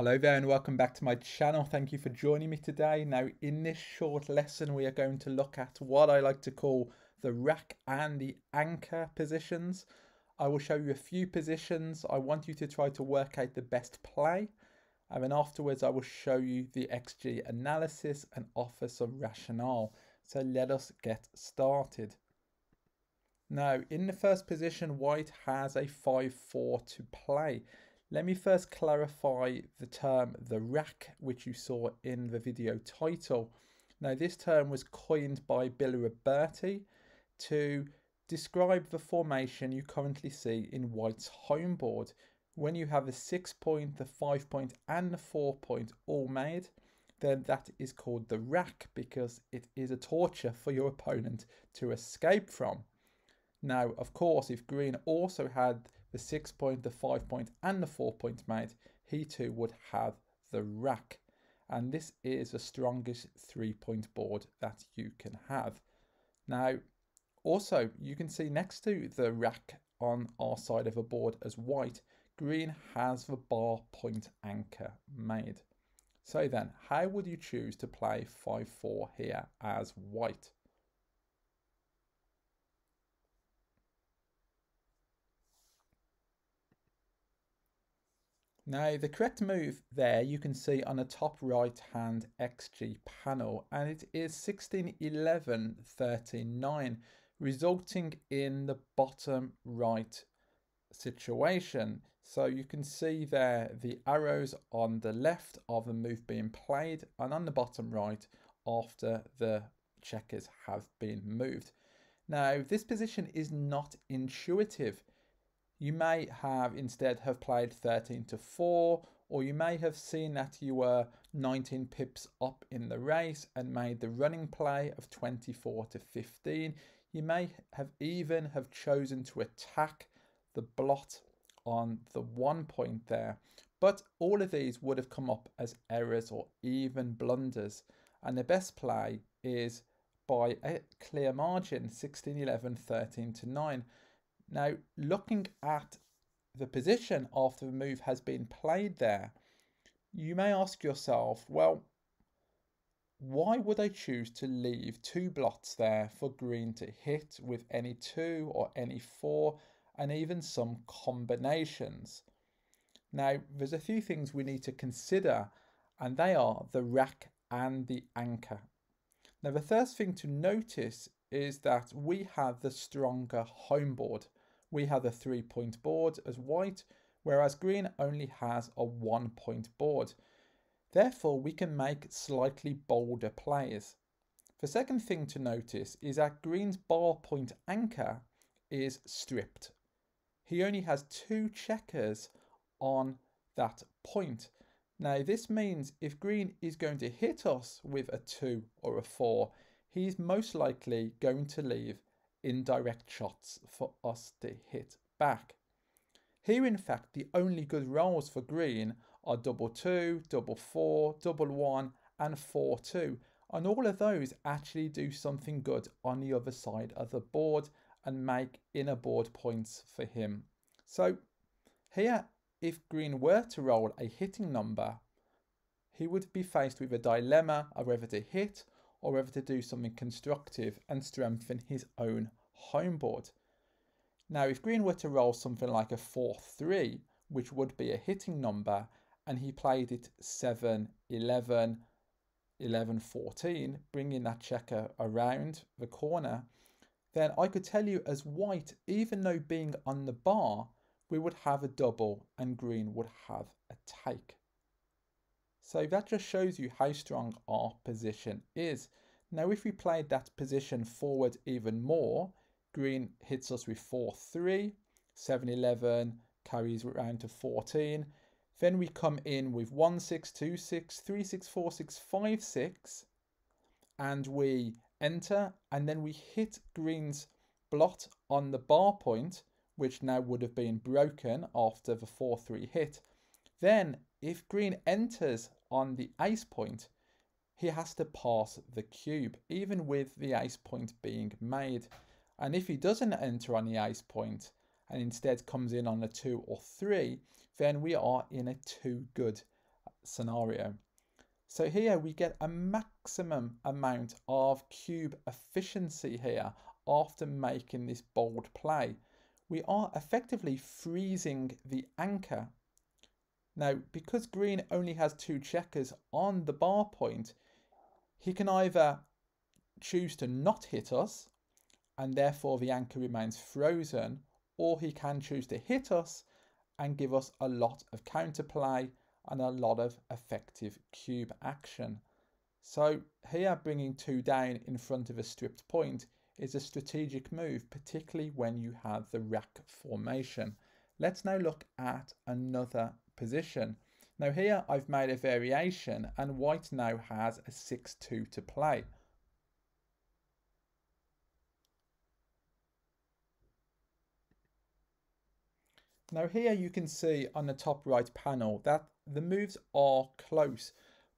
Hello there and welcome back to my channel. Thank you for joining me today. Now in this short lesson we are going to look at what I like to call the rack and the anchor positions. I will show you a few positions. I want you to try to work out the best play and then afterwards I will show you the XG analysis and offer some rationale. So let us get started. Now in the first position white has a 5-4 to play. Let me first clarify the term the rack, which you saw in the video title. Now, this term was coined by Bill Robertie to describe the formation you currently see in White's home board. When you have a six point, the five point, and the four point all made, then that is called the rack because it is a torture for your opponent to escape from. Now, of course, if green also had the six point, the five point, and the four point made, he too would have the rack. And this is the strongest three point board that you can have. Now, also, you can see next to the rack on our side of a board as white, green has the bar point anchor made. So then, how would you choose to play 5-4 here as white? Now the correct move there you can see on the top right hand XG panel and it is 161139 resulting in the bottom right situation. So you can see there the arrows on the left of the move being played and on the bottom right after the checkers have been moved. Now this position is not intuitive you may have instead have played 13 to 4 or you may have seen that you were 19 pips up in the race and made the running play of 24 to 15 you may have even have chosen to attack the blot on the one point there but all of these would have come up as errors or even blunders. And the best play is by a clear margin 16 11 13 to 9 now, looking at the position after the move has been played there, you may ask yourself, well, why would I choose to leave two blots there for green to hit with any two or any four and even some combinations? Now, there's a few things we need to consider, and they are the rack and the anchor. Now, the first thing to notice is that we have the stronger home board we have a three point board as white, whereas green only has a one point board. Therefore, we can make slightly bolder plays. The second thing to notice is that green's bar point anchor is stripped. He only has two checkers on that point. Now this means if green is going to hit us with a 2 or a 4, he's most likely going to leave indirect shots for us to hit back. Here in fact the only good rolls for green are double two, double four, double one and four two and all of those actually do something good on the other side of the board and make inner board points for him. So here if green were to roll a hitting number he would be faced with a dilemma of whether to hit or whether to do something constructive and strengthen his own home board. Now, if Green were to roll something like a 4-3, which would be a hitting number, and he played it 7, 11, 11, 14, bringing that checker around the corner, then I could tell you as white, even though being on the bar, we would have a double and green would have a take. So that just shows you how strong our position is. Now if we played that position forward even more, green hits us with 4 3, 7 11 carries around to 14. Then we come in with 1 6 2 6, 3 6 4 6 5 6, and we enter, and then we hit green's blot on the bar point, which now would have been broken after the 4 3 hit. Then, if green enters on the ace point, he has to pass the cube, even with the ace point being made. And if he doesn't enter on the ace point and instead comes in on a two or three, then we are in a too good scenario. So here we get a maximum amount of cube efficiency here after making this bold play. We are effectively freezing the anchor. Now, because green only has two checkers on the bar point, he can either choose to not hit us and therefore the anchor remains frozen, or he can choose to hit us and give us a lot of counterplay and a lot of effective cube action. So here bringing two down in front of a stripped point is a strategic move, particularly when you have the rack formation. Let's now look at another position. Now here I've made a variation and white now has a 6-2 to play. Now here you can see on the top right panel that the moves are close,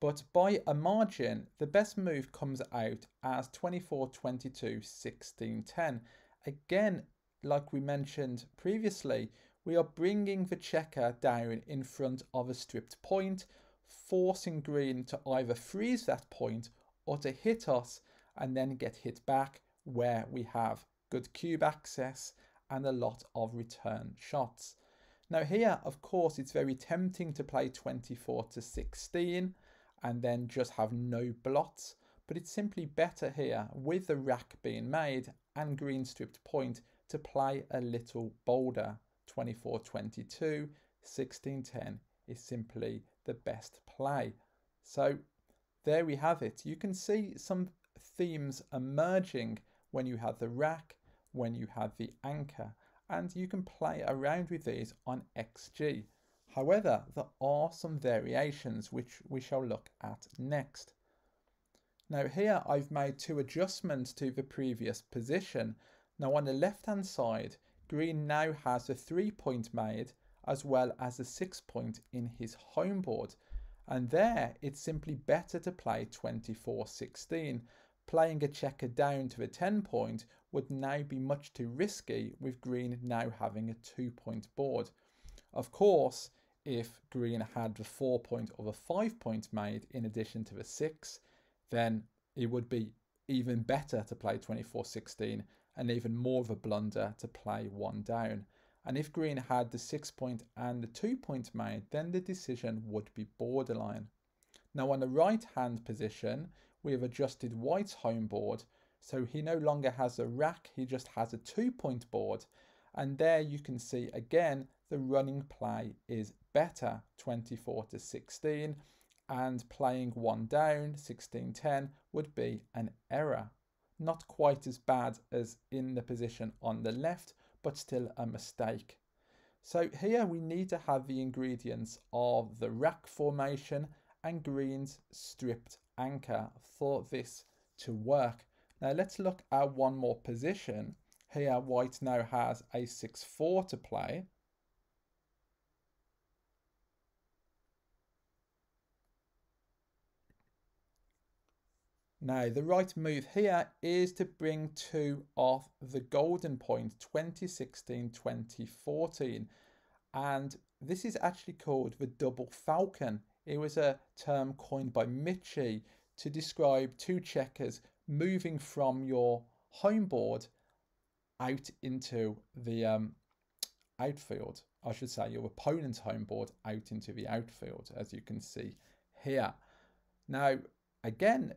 but by a margin, the best move comes out as 24, 22, 16, 10. Again, like we mentioned previously, we are bringing the checker down in front of a stripped point, forcing green to either freeze that point or to hit us and then get hit back where we have good cube access and a lot of return shots. Now here, of course, it's very tempting to play 24 to 16 and then just have no blots, but it's simply better here with the rack being made and green stripped point to play a little bolder. 24 22, 16 10 is simply the best play. So there we have it. You can see some themes emerging when you have the rack, when you have the anchor, and you can play around with these on XG. However, there are some variations which we shall look at next. Now here I've made two adjustments to the previous position. Now on the left hand side, green now has a three point made as well as a six point in his home board. And there it's simply better to play 24-16. Playing a checker down to a 10 point would now be much too risky with green now having a two point board. Of course, if green had the four point or the five point made in addition to the six, then it would be even better to play 24-16 and even more of a blunder to play one down. And if green had the six point and the two point made, then the decision would be borderline. Now on the right hand position, we have adjusted white's home board so he no longer has a rack, he just has a two point board. And there you can see again, the running play is better 24 to 16 and playing one down 16 10 would be an error. Not quite as bad as in the position on the left, but still a mistake. So here we need to have the ingredients of the rack formation and green's stripped anchor for this to work. Now let's look at one more position. Here white now has a 6-4 to play. Now the right move here is to bring two off the golden point 2016-2014 and this is actually called the double falcon. It was a term coined by Michie to describe two checkers moving from your home board out into the um, outfield. I should say your opponent's home board out into the outfield, as you can see here. Now, again,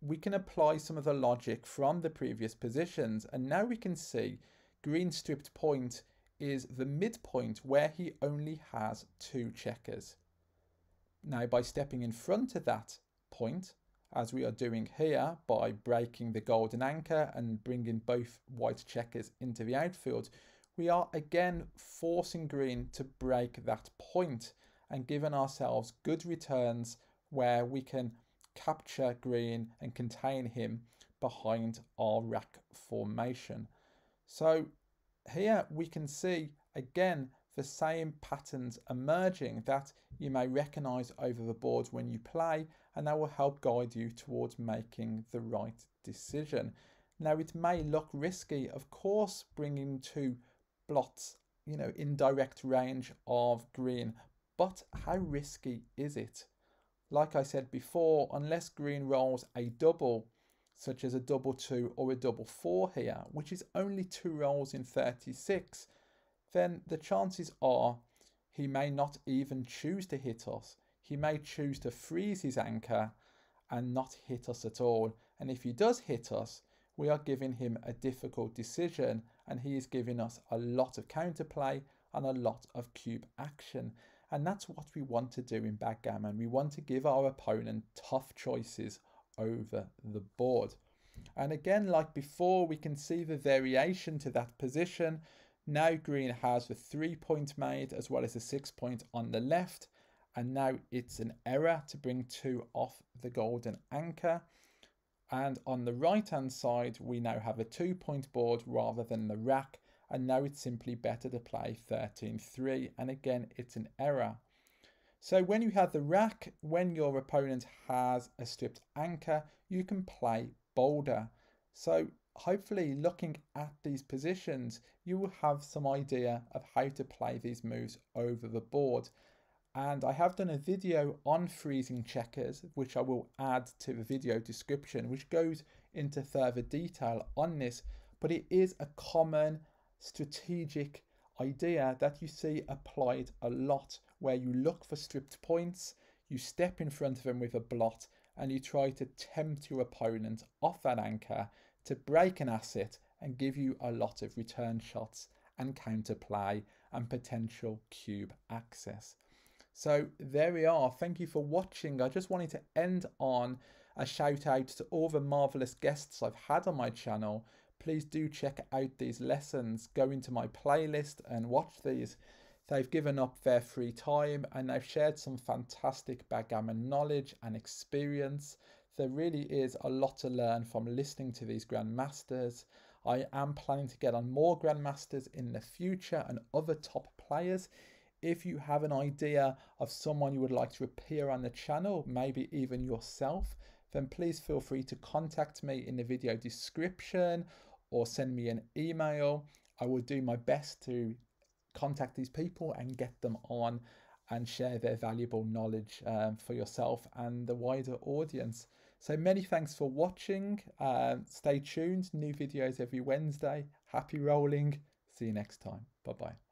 we can apply some of the logic from the previous positions, and now we can see green stripped point is the midpoint where he only has two checkers. Now, by stepping in front of that point, as we are doing here by breaking the golden anchor and bringing both white checkers into the outfield, we are again forcing green to break that point and giving ourselves good returns where we can capture green and contain him behind our rack formation. So here we can see again the same patterns emerging that you may recognize over the board when you play and that will help guide you towards making the right decision. Now it may look risky, of course, bringing two blots, you know, in direct range of green, But how risky is it? Like I said before, unless green rolls a double, such as a double two or a double four here, which is only two rolls in 36, then the chances are he may not even choose to hit us. He may choose to freeze his anchor and not hit us at all. And if he does hit us, we are giving him a difficult decision and he is giving us a lot of counterplay and a lot of cube action. And that's what we want to do in backgammon. We want to give our opponent tough choices over the board. And again, like before, we can see the variation to that position. Now green has the three point made as well as the six point on the left. And now it's an error to bring two off the golden anchor. And on the right hand side, we now have a two point board rather than the rack and now it's simply better to play 13-3 and again it's an error. So when you have the rack, when your opponent has a stripped anchor, you can play bolder. So hopefully looking at these positions, you will have some idea of how to play these moves over the board. And I have done a video on freezing checkers, which I will add to the video description, which goes into further detail on this, but it is a common strategic idea that you see applied a lot where you look for stripped points, you step in front of them with a blot, and you try to tempt your opponent off that anchor to break an asset and give you a lot of return shots and counterplay and potential cube access. So there we are. Thank you for watching. I just wanted to end on a shout out to all the marvelous guests I've had on my channel please do check out these lessons. Go into my playlist and watch these. They've given up their free time and they've shared some fantastic backgammon knowledge and experience. There really is a lot to learn from listening to these grandmasters. I am planning to get on more grandmasters in the future and other top players. If you have an idea of someone you would like to appear on the channel, maybe even yourself, then please feel free to contact me in the video description or send me an email. I will do my best to contact these people and get them on and share their valuable knowledge um, for yourself and the wider audience. So many thanks for watching. Um, stay tuned. New videos every Wednesday. Happy rolling. See you next time. Bye bye.